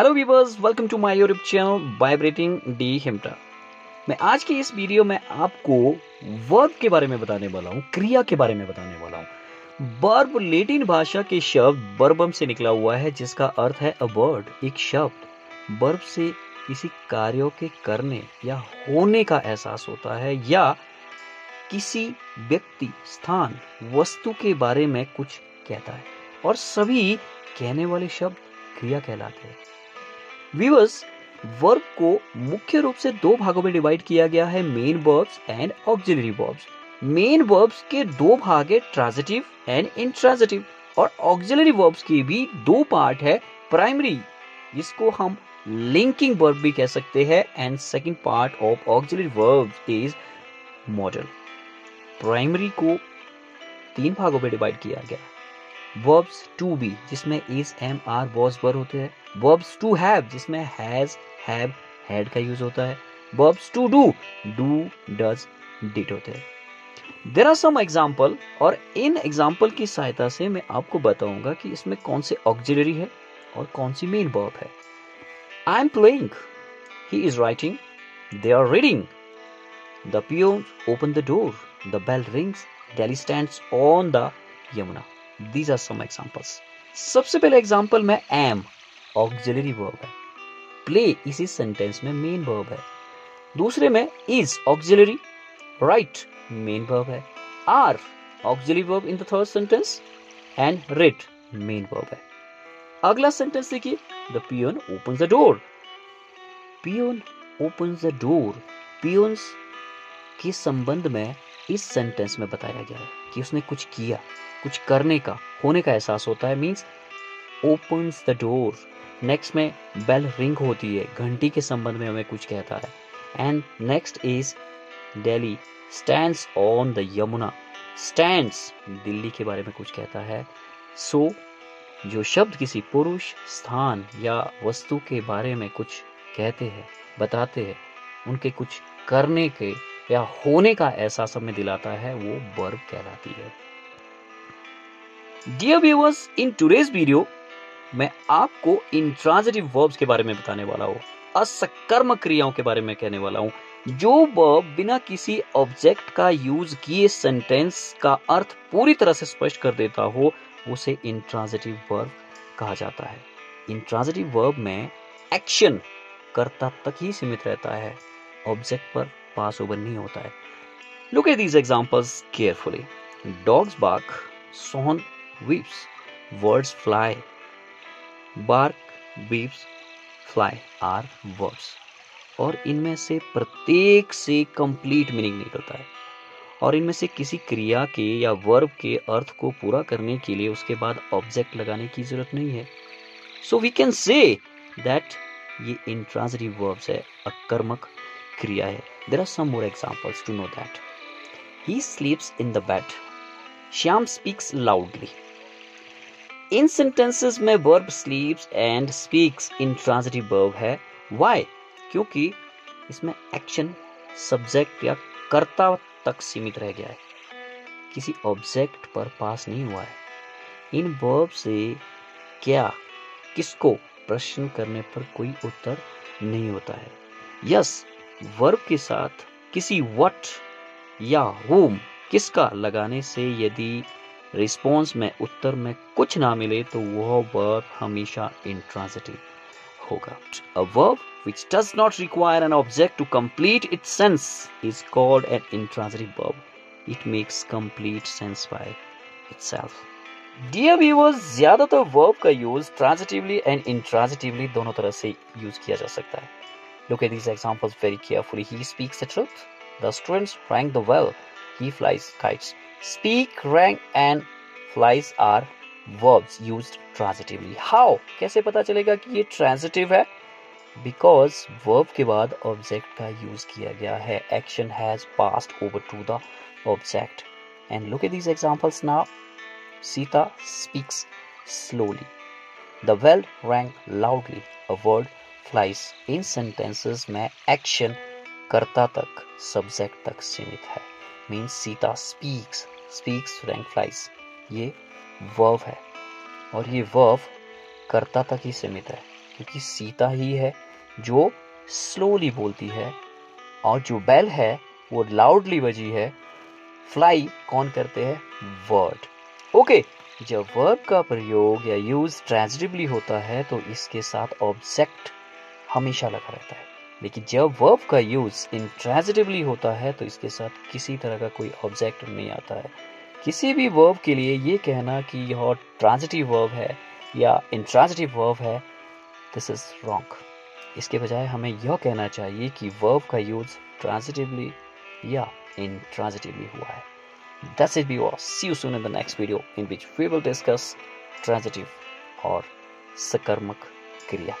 Hello viewers welcome to my YouTube channel vibrating D हिमटा मैं आज की इस वीडियो में आपको वर्ब के बारे में बताने वाला हूँ, क्रिया के बारे में बताने वाला हूँ। वर्ब लेटिन भाषा के शब्द बर्बम से निकला हुआ है, जिसका अर्थ है अ वर्ड एक शब्द। वर्ब से किसी कार्यों के करने या होने का एहसास होता है, या किसी व्यक्ति, स्थान, वस्तु के बारे में कुछ कहता है। और सभी कहने वाले शब्द क्रिया कहलाते हैं। व्यूअर्स वर्ब को मुख्य रूप से दो भागों में डिवाइड किया गया है main verbs and auxiliary verbs main verbs के दो भाग है ट्रांजिटिव एंड इंट्रांजिटिव और ऑक्सिलरी वर्ब्स के भी दो पार्ट है प्राइमरी जिसको हम लिंकिंग वर्ब भी कह सकते हैं and second part of auxiliary verbs is modal primary को तीन भागों में डिवाइड किया गया वर्ब्स टू बी जिसमें is am are was were होते हैं। वर्ब्स टू हैव जिसमें हैज़ हैव हैड का यूज़ होता है। Verbs to do do does did होते हैं। देर आर सम एग्ज़ाम्पल और इन एग्ज़ाम्पल की सहायता से मैं आपको बताऊँगा कि इसमें कौन से ऑक्सिलरी है और कौन सी मेन वर्ब है। I am playing he is writing they are reading the peon open the door the bell rings Delhi stand on the Yamuna these are some examples सबसे पहले एग्ज़ाम्पल में एम ऑक्सिलरी वर्ब है। Play इसी sentence में main verb है। दूसरे में is auxiliary write main verb है। Are auxiliary verb in the third sentence and write main verb है। अगला सेंटेंस देखिए। The peon open the door peon open the door peons के संबंध में इस सेंटेंस में बताया गया है। कि उसने कुछ किया कुछ करने का होने का एहसास होता है means opens the door next में बेल रिंग होती है घंटी के संबंध में हमें कुछ कहता है। And next is Delhi stand on the Yamuna. Stand Delhi के बारे में कुछ कहता है। सो so, जो शब्द किसी पुरुष स्थान या वस्तु के बारे में कुछ कहते हैं बताते हैं उनके कुछ करने के या होने का एहसास हमें दिलाता है, वो बर्ब कहलाती है। Dear viewers in today's video मैं आपको इंट्रांजिटिव वर्ब्स के बारे में बताने वाला हूँ असकर्म क्रियाओं के बारे में कहने वाला हूँ, जो वर्ब बिना किसी ऑब्जेक्ट का यूज़ किए सेंटेंस का अर्थ पूरी तरह से स्पष्ट कर देता हो, उसे इंट्रांजिटिव वर्ब कहा जाता है। इंट्रांजिटिव वर्ब में एक्शन कर्ता तक ही सीमित रहता है ऑब्जेक्ट पर पास ओवर नहीं होता है। Look at these examples carefully dogs bark son weeps birds fly bark weeps fly are verbs और इनमें से प्रत्येक से कंप्लीट मीनिंग निकलता है। और इनमें से किसी क्रिया के या वर्ब के अर्थ को पूरा करने के लिए उसके बाद ऑब्जेक्ट लगाने की ज़रूरत नहीं है। So we can say that ये इंट्रांजिटिव वर्ब्स है, अकर्मक क्रिया है। There are some more examples to know that he sleeps in the bed Shyam speaks loudly in sentences में verb sleeps and speaks intransitive verb है। Why क्योंकि इसमें action subject या कर्ता तक सीमित रह गया है। किसी ऑब्जेक्ट पर पास नहीं हुआ है। इन वर्ब से क्या, किसको प्रश्न करने पर कोई उत्तर नहीं होता है। यस वर्ब के साथ किसी वट या होम किसका लगाने से यदि रिस्पॉन्स में उत्तर में कुछ ना मिले तो वह वर्ब हमेशा इंट्रांसिटिव होगा। A verb which does not require an object to complete it sense is called an intransitive verb it makes complete sense by itself dear viewers ज़्यादातर वर्ब का यूज़ ट्रांजिटिवली एंड इंट्रांजिटिवली दोनों तरह से use किया जा सकता है। Look at these examples very carefully. He speaks the truth. The students rang the bell. He flies kites. speak rang and flies are verbs used transitively how कैसे पता चलेगा कि ये transitive है because verb के बाद object का use किया गया है action has passed over to the object and look at these examples now Sita speaks slowly the bell rang loudly a word flies in sentences में एक्शन कर्ता तक सब्जेक्ट तक सीमित है। मीन्स सीता स्पीक्स स्पीक्स रैंक फ्लाइज ये verb है। और ये वर्व कर्ता तक ही सीमित है। क्योंकि सीता ही है जो स्लोली बोलती है, और जो बेल है, वो लाउडली बजी है। फ्लाई कौन करते हैं? वर्ड ओके जब वर्ब का प्रयोग या यूज़ ट्रांजिटिवली होता है तो इसके साथ ऑब्जेक्ट हमेशा लगा रहता है लेकिन जब वर्ब का यूज़ इंट्रांजिटिवली होता है तो इसके साथ किसी तरह का कोई ऑब्जेक्ट नहीं आता है किसी भी वर्ब के लिए ये कहना कि यह ट्रांजिटिव वर्ब है या इंट्रांजिटिव वर्ब है दिस इज़ रॉन्ग इसके बजाय हमें यह कहना चाहिए कि वर्ब का यूज़ ट्रांजिटिवली या intransitively हुआ है That's it viewers. See you soon in the next video in which we will discuss transitive or sakarmak kriya.